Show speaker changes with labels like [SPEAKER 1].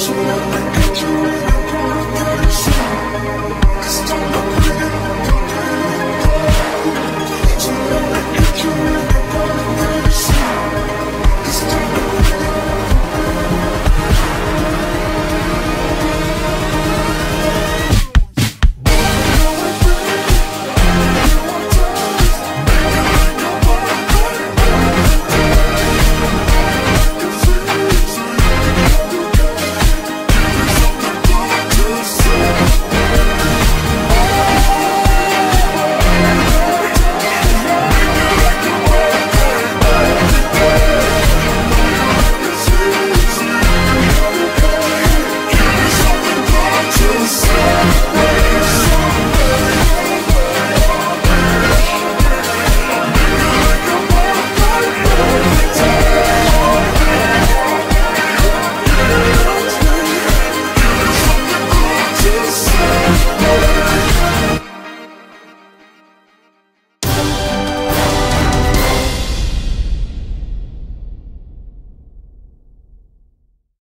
[SPEAKER 1] Cause I'm not